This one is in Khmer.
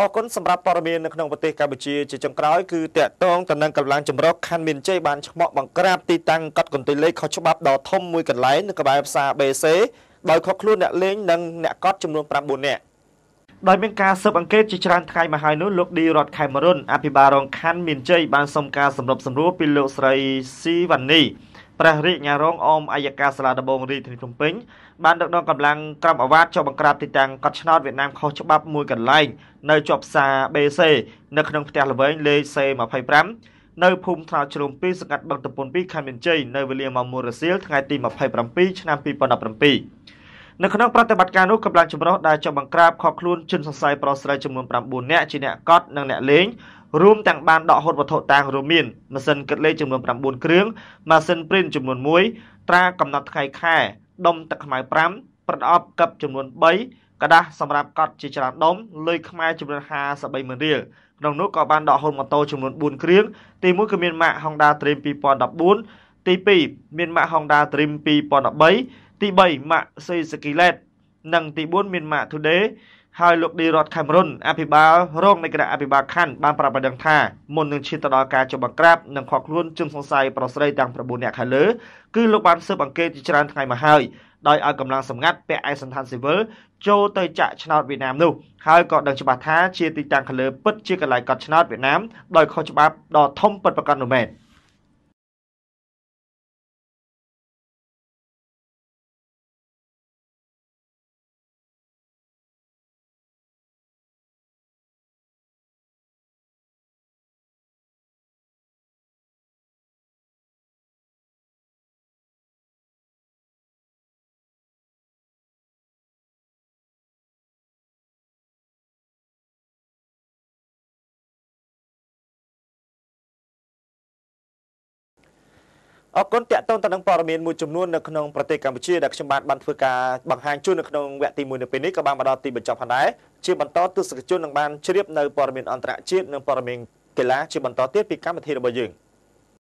អរគុណសម្រាប់ព័ត៌មាននៅក្នុងប្រទេសកម្ពុជាជាចុងក្រោយគឺតកតងទៅនឹងកម្លាំងចម្រុះខណ្ឌមានជ័យបានឆ្មក់បង្ក្រាបទីតាំងកត់កន្ទុយលេខខុសច្បាប់ដ៏ធំមួយកន្លែងនៅក្បែរផ្សារ BC ដោយខកខ្លួនអ្នកលេងនិងអ្នកកត់ចំនួន9នាក់ដោយមានការស៊ើបអង្កេតជាច្រើនថ្ងៃមកហើយនោះលោកឌីរតខេមរុនអភិបាលរងខណ្ឌមានជ័យបានសុំការសម្របសម្រួលពីលោកស្រីស៊ីវ៉ានី ព្រះរាជអាជ្ញារងអមអัยការសាលាដំបងរាជធានីភ្នំពេញបានដឹកនាំកម្លាំងក្រមអាវ៉ាតចុះបង្ក្រាបទីតាំងកត់ឆ្នោតវៀតណាមខុសច្បាប់មួយកន្លែងនៅជាប់ផ្សារ BC នៅក្នុងផ្ទះល្វែងលេខ C25 នៅភូមិថ្នោតជ្រុំ2សង្កាត់បឹងតពុន2ខណ្ឌមានជ័យនៅវេលាម៉ោង1រសៀលថ្ងៃទី27ឆ្នាំ2017នៅក្នុងប្រតិបត្តិការនោះកម្លាំងចម្រុះដែលចុះបង្ក្រាបខកខ្លួនជនសង្ស័យប្រុសស្រីចំនួន9នាក់ជាអ្នកកត់និងអ្នកលេង រួមទាំងបានដកហូតវត្ថុតាងរួមមានម៉ាស៊ីនគិតលេខចំនួន9គ្រឿងម៉ាស៊ីនព្រីនចំនួន1ត្រាកំណត់ថ្ងៃខែដុំទឹកខ្មៅ5ប្រដាប់កឹបចំនួន3กระดาษសម្រាប់កត់ជាច្រើនដុំលុយខ្មែរចំនួន53ម៉ឺនរៀលក្នុងនោះក៏បានដកហូតម៉ូតូចំនួន4គ្រឿងទី1គឺមានម៉ាក Honda Dream 2014ទី2មានម៉ាក Honda Dream 2013ទី3ម៉ាក Suzuki Let និងទី4មានម៉ាក Today ហើយលោកឌីរតខេមរុនអភិបាលរងនៃគណៈអភិបាលខណ្ឌបានប្រាប់ឲ្យដឹងថាមុននឹងឈានទៅដល់ការចុះបង្ក្រាបនិងខកខ្លួនជនសង្ស័យប្រុសស្រីទាំង9នាក់ខាងលើគឺលោកបានស៊ើបអង្កេតជាច្រើនថ្ងៃមកហើយដោយឲ្យកម្លាំងសម្ងាត់ពាក់ឯកសណ្ឋានស៊ីវិលចូលទៅចាក់ឆ្នោតវៀតណាមនោះហើយក៏ដឹងច្បាស់ថាជាទីតាំងខាងលើពិតជាកន្លែងកត់ឆ្នោតវៀតណាមដោយខុសច្បាប់ដ៏ធំពិតប្រាកដនោះមែន។ អរគុណតកតងទៅនឹងព័ត៌មានមួយចំនួននៅក្នុងប្រទេសកម្ពុជាដែលខ្ញុំបានបានធ្វើការបង្ហាញជូននៅក្នុងវគ្គទី1នៅពេលនេះក៏បានមកដល់ទីបញ្ចប់ផងដែរជាបន្តទស្សនិកជននឹងបានជ្រាបនៅព័ត៌មានអន្តរជាតិនិងព័ត៌មានកីឡាជាបន្តទៀតពីកម្មវិធីរបស់យើង។